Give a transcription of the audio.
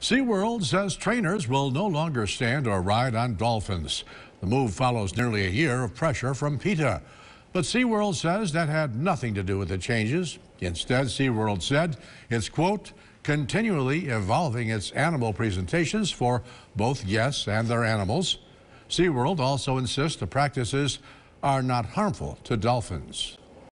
SeaWorld says trainers will no longer stand or ride on dolphins. The move follows nearly a year of pressure from PETA. But SeaWorld says that had nothing to do with the changes. Instead, SeaWorld said it's, quote, continually evolving its animal presentations for both guests and their animals. SeaWorld also insists the practices are not harmful to dolphins.